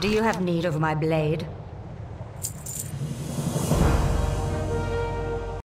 Do you have need of my blade?